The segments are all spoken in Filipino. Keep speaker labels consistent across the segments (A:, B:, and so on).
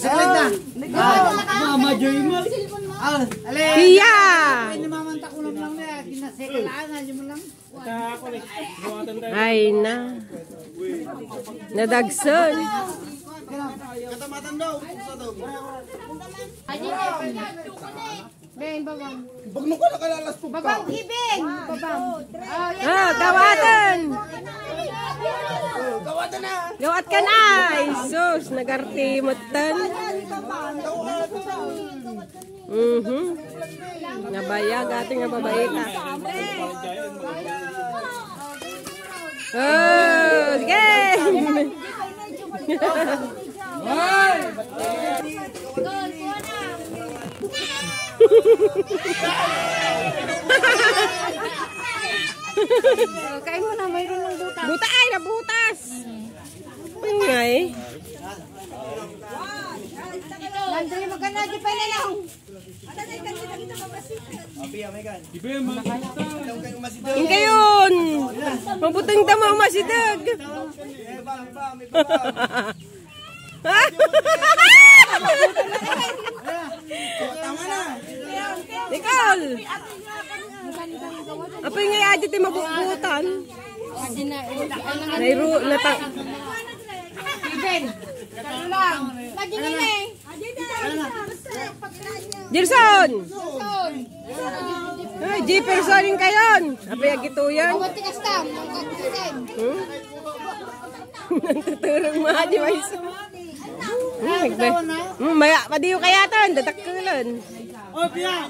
A: Saglit na. Mama Joy mo. Ah.
B: Pia!
A: Ay, ko na. Lang.
B: Ay na. Nadagson.
A: Katamatan daw.
C: Babang.
A: Nung ka nakalalas po ka.
C: Babang ibing. Babang. Ah, yan.
A: Na.
B: Gawat ka na. Ay, sus. Nagartimutan. Mhm. Nabayag ating babaita. Oh, sige.
C: Kain mo na, mayroon ng buta.
B: Buta ay, nabutas. Ingay.
C: Landry, magkano? Di pa na lang.
B: Ingka yun. Mabutang tama masidag.
A: Tama na.
B: Nicole! Apa yung nga adyo tayo mabubutan?
C: Ibing. Ano lang. Lagi na eh.
B: Gerson! Ay, Jefferson yung kayon. Apa yung gito yan?
C: Awat tikas tam. Ang kakusin.
B: Hmm? Nagtuturong mga di ba isa? Hmm, nagbe. Hmm, maya, padiyo kaya to, datakkulan.
A: Oh, Pia.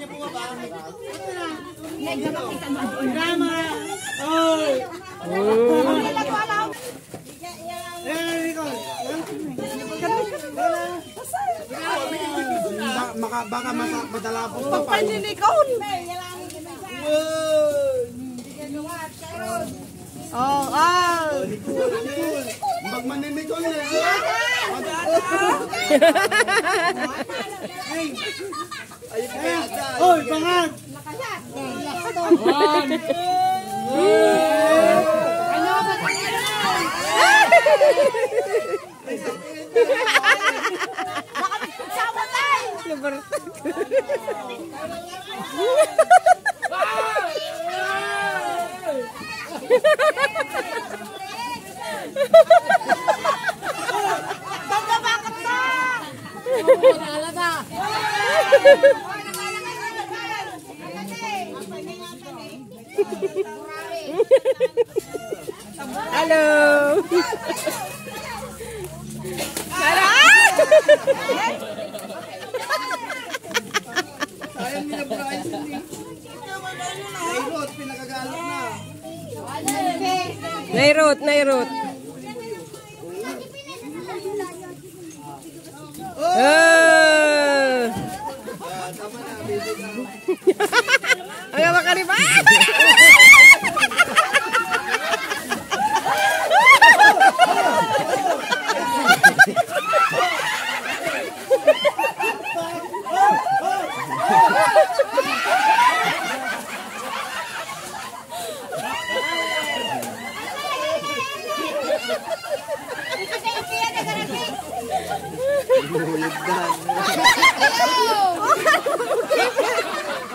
A: Drama. Oh.
B: Hmm.
A: Eh, Nicole. Ba- baka masa, madala po pa pa.
B: Oh, oh.
A: Bag manin Nicole eh. Oy, pangat.
B: Hello! Tara! Nairot, nairot. Ah! Ay, makariba!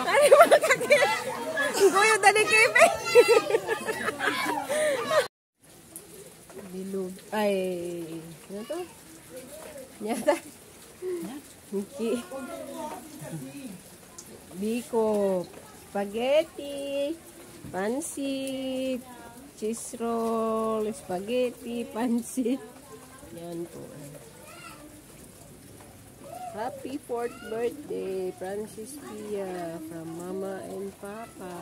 B: Ay, makakit! Kuya, dali kayo, pe! Bilog. Ay, ano to? Nyata. Hindi. Biko. Spaghetti. Pansit. Cheese roll. Spaghetti. Pansit. Yan po. Happy fourth birthday, Francis Pia, from Mama and Papa.